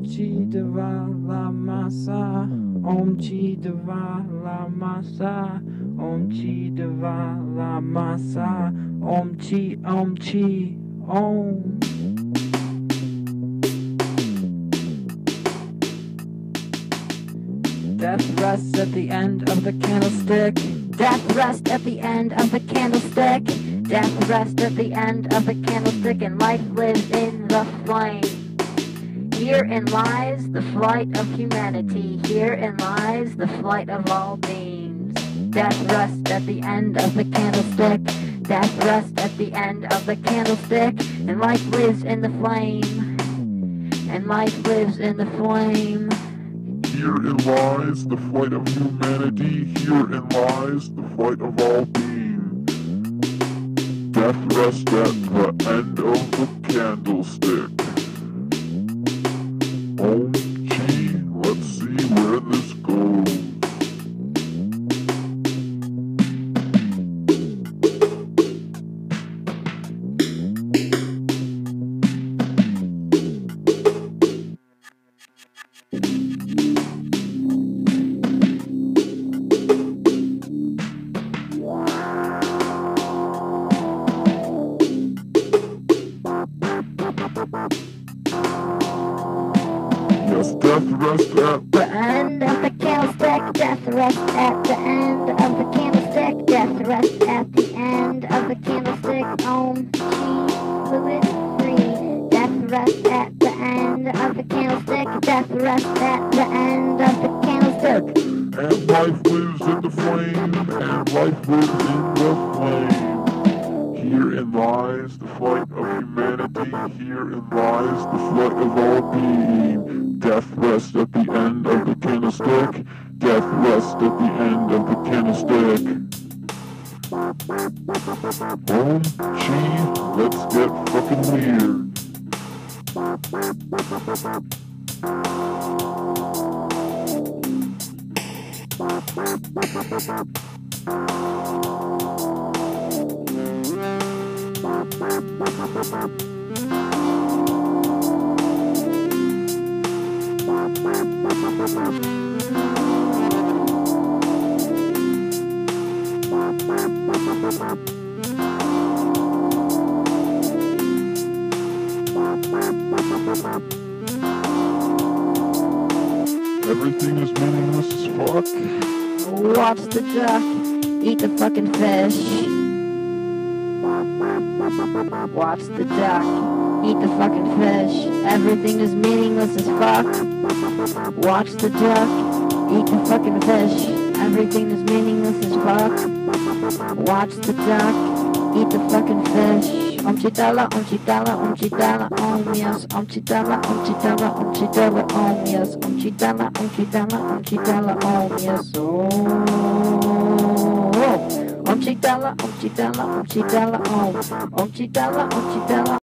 Chi deva la masa, Om Chi deva la masa, Om Chi deva la masa, Om Chi, Om Chi, Om. Death rests at the end of the candlestick. Death rests at the end of the candlestick. Death rests at the end of the candlestick, and life lives in the flame. Herein lies the flight of humanity. Herein lies the flight of all beings. Death rests at the end of the candlestick. Death rests at the end of the candlestick, and life lives in the flame. And life lives in the flame. Herein lies the flight of humanity. Herein lies the flight of all beings. Death rests at the end of the candlestick. Yes, death rests at The end of the candlestick, death rests at the end of the candlestick, death rests at the end of the candlestick. Om Chi fluid free. Death rests at the end of the candlestick, death rests at the end of the candlestick. And life lives in the flame, and life lives in the flame. Herein lies the flight of humanity, herein lies the flight of all being. Death rests at the end of the candlestick, death rests at the end of the candlestick. Om Chi, let's get fucking weird. Everything is meaningless as fuck. Watch the duck eat the fucking fish. Watch the duck eat the fucking fish. Everything is meaningless as fuck. Watch the duck eat the fucking fish. Everything is meaningless as fuck. Watch the duck eat the fucking fish. Om chitala, om chitala, om chitala, om yes. Om chitala, om chitala, om chitala, om yes. Om chitala, om chitala, om dala, on ti dala, on ti.